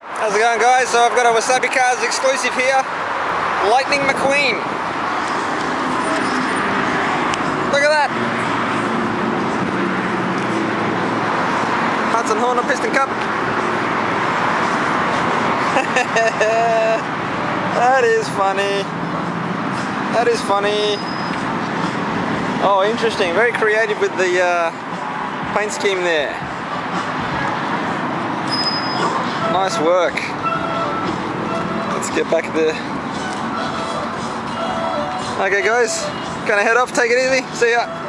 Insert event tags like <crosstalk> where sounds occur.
How's it going guys? So I've got a Wasabi Cars exclusive here. Lightning McQueen. Look at that. Hudson Hornet Piston Cup. <laughs> that is funny. That is funny. Oh, interesting. Very creative with the uh, paint scheme there. Nice work. Let's get back there. Okay guys, gonna head off, take it easy. See ya.